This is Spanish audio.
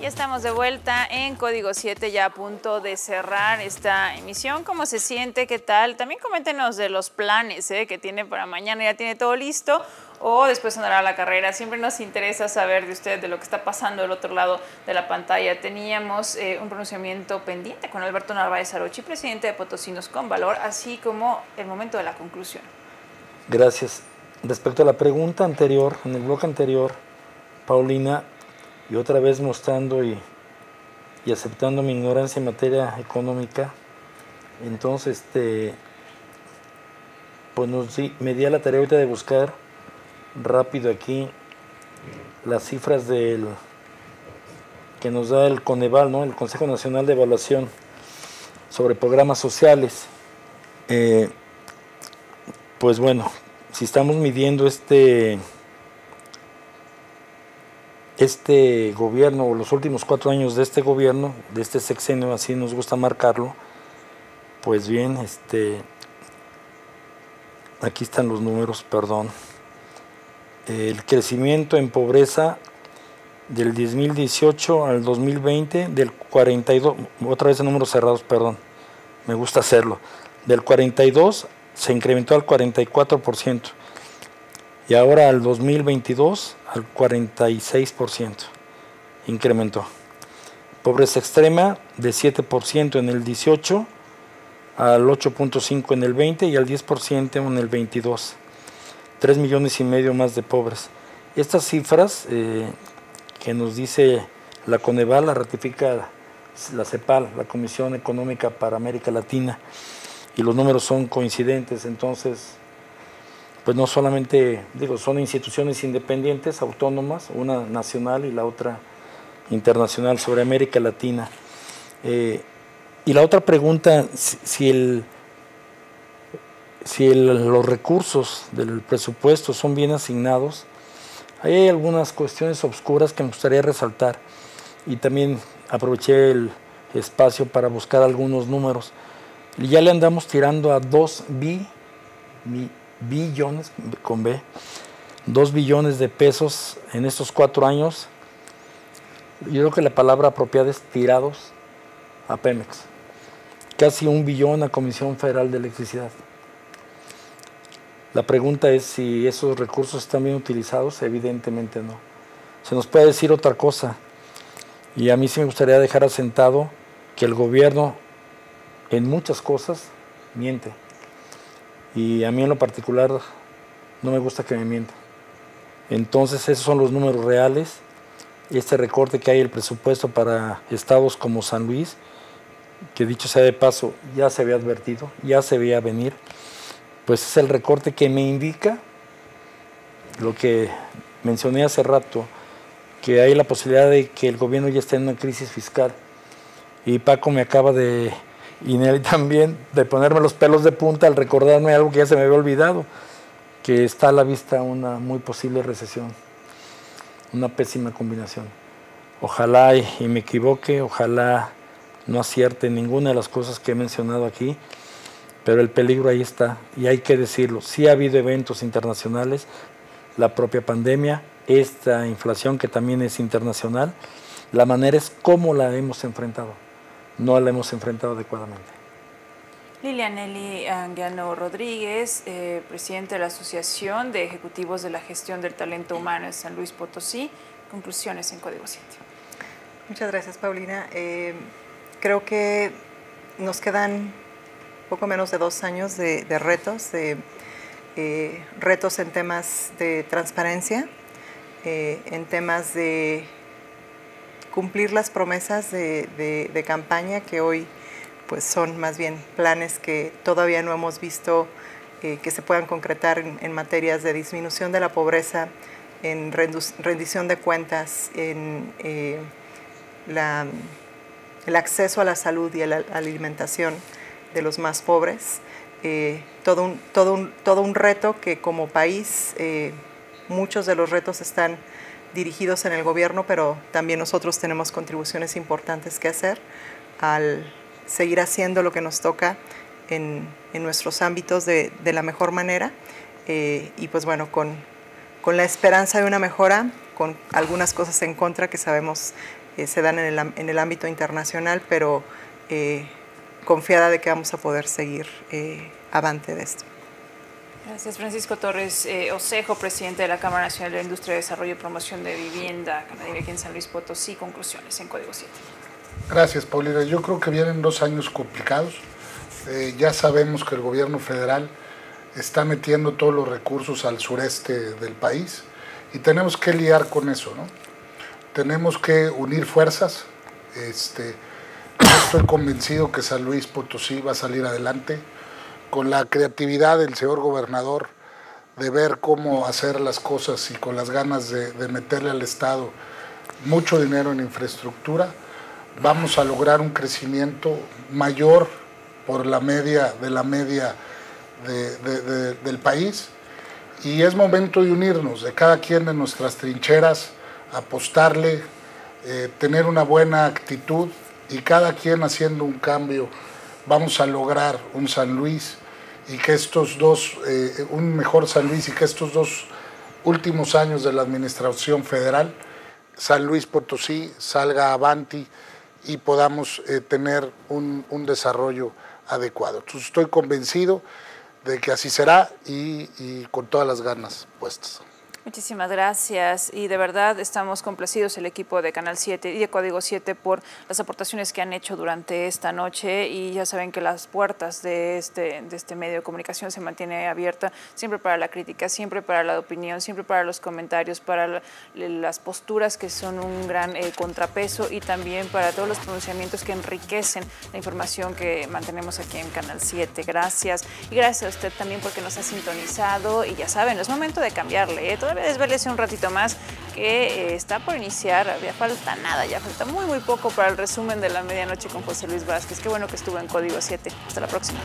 Ya estamos de vuelta en Código 7, ya a punto de cerrar esta emisión. ¿Cómo se siente? ¿Qué tal? También coméntenos de los planes ¿eh? que tiene para mañana. ¿Ya tiene todo listo? O después andará la carrera. Siempre nos interesa saber de usted, de lo que está pasando del otro lado de la pantalla. Teníamos eh, un pronunciamiento pendiente con Alberto Narváez Arochi, presidente de Potosinos con Valor, así como el momento de la conclusión. Gracias. Respecto a la pregunta anterior, en el bloque anterior, Paulina, y otra vez mostrando y, aceptando mi ignorancia en materia económica, entonces este, pues me di a la tarea ahorita de buscar rápido aquí las cifras del que nos da el Coneval, ¿no? el Consejo Nacional de Evaluación sobre programas sociales. Eh, pues bueno, si estamos midiendo este este gobierno, o los últimos cuatro años de este gobierno, de este sexenio, así nos gusta marcarlo, pues bien, este, aquí están los números, perdón. El crecimiento en pobreza del 2018 al 2020, del 42, otra vez en números cerrados, perdón, me gusta hacerlo, del 42 se incrementó al 44% y ahora al 2022 al 46%, incrementó. Pobreza extrema de 7% en el 18 al 8.5 en el 20 y al 10% en el 22. 3 millones y medio más de pobres. Estas cifras eh, que nos dice la Coneval, la ratifica la CEPAL, la Comisión Económica para América Latina, y los números son coincidentes, entonces pues no solamente, digo, son instituciones independientes, autónomas, una nacional y la otra internacional sobre América Latina. Eh, y la otra pregunta, si, el, si los recursos del presupuesto son bien asignados, hay algunas cuestiones obscuras que me gustaría resaltar y también aproveché el espacio para buscar algunos números. Ya le andamos tirando a 2 bi, billones, con B, 2 billones de pesos en estos cuatro años. Yo creo que la palabra apropiada es tirados a Pemex. Casi un billón a Comisión Federal de Electricidad. La pregunta es si esos recursos están bien utilizados. Evidentemente no. Se nos puede decir otra cosa. Y a mí sí me gustaría dejar asentado que el gobierno en muchas cosas miente. Y a mí en lo particular no me gusta que me mientan. Entonces esos son los números reales. Este recorte que hay el presupuesto para estados como San Luis, que dicho sea de paso, ya se había advertido, ya se veía venir, pues es el recorte que me indica lo que mencioné hace rato, que hay la posibilidad de que el gobierno ya esté en una crisis fiscal. Y Paco me acaba de y Nelly también de ponerme los pelos de punta al recordarme algo que ya se me había olvidado, que está a la vista una muy posible recesión, una pésima combinación. Ojalá y, me equivoque, ojalá no acierte ninguna de las cosas que he mencionado aquí, pero el peligro ahí está y hay que decirlo. Sí ha habido eventos internacionales, la propia pandemia, esta inflación que también es internacional, la manera es cómo la hemos enfrentado no la hemos enfrentado adecuadamente. Lilianelli Anguiano Rodríguez, eh, presidente de la Asociación de Ejecutivos de la Gestión del Talento Humano en San Luis Potosí. Conclusiones en Código 7. Muchas gracias, Paulina. Eh, creo que nos quedan poco menos de dos años de, retos, de eh, retos en temas de transparencia, en temas de cumplir las promesas de, campaña que hoy pues son más bien planes que todavía no hemos visto eh, que se puedan concretar en, materias de disminución de la pobreza, en rendición de cuentas, en eh, el acceso a la salud y a la alimentación de los más pobres. Eh, todo, un, todo, un, todo un reto que como país muchos de los retos están dirigidos en el gobierno, pero también nosotros tenemos contribuciones importantes que hacer al seguir haciendo lo que nos toca en, nuestros ámbitos de, la mejor manera. eh, y pues bueno, con, con la esperanza de una mejora, con algunas cosas en contra que sabemos eh, se dan en el, en el, ámbito internacional, pero eh, confiada de que vamos a poder seguir avante de esto. Gracias, Francisco Torres eh, Osejo, presidente de la Cámara Nacional de Industria, Desarrollo y Promoción de Vivienda, aquí en San Luis Potosí. Conclusiones en Código 7. Gracias, Paulina. Yo creo que vienen dos años complicados. Eh, ya sabemos que el gobierno federal está metiendo todos los recursos al sureste del país y tenemos que liar con eso, ¿no? Tenemos que unir fuerzas. Este, estoy convencido que San Luis Potosí va a salir adelante con la creatividad del señor gobernador de ver cómo hacer las cosas y con las ganas de, meterle al Estado mucho dinero en infraestructura, vamos a lograr un crecimiento mayor por la media de la media de, de, del país. Y es momento de unirnos, de cada quien de nuestras trincheras, apostarle, eh, tener una buena actitud y cada quien haciendo un cambio, vamos a lograr un San Luis y que estos dos, eh, un mejor San Luis y que estos dos últimos años de la administración federal, San Luis Potosí salga avanti y podamos eh, tener un, desarrollo adecuado. Estoy convencido de que así será y, con todas las ganas puestas. Muchísimas gracias y de verdad estamos complacidos el equipo de Canal 7 y de Código 7 por las aportaciones que han hecho durante esta noche y ya saben que las puertas de este, de este medio de comunicación se mantiene abierta siempre para la crítica, siempre para la opinión, siempre para los comentarios, para la, las posturas que son un gran eh, contrapeso y también para todos los pronunciamientos que enriquecen la información que mantenemos aquí en Canal 7. Gracias y gracias a usted también porque nos ha sintonizado y ya saben, es momento de cambiarle. ¿eh? Todavía desvelece un ratito más que eh, está por iniciar, ya falta nada, ya falta muy muy poco para el resumen de la medianoche con José Luis Vázquez. Qué bueno que estuvo en Código 7. Hasta la próxima.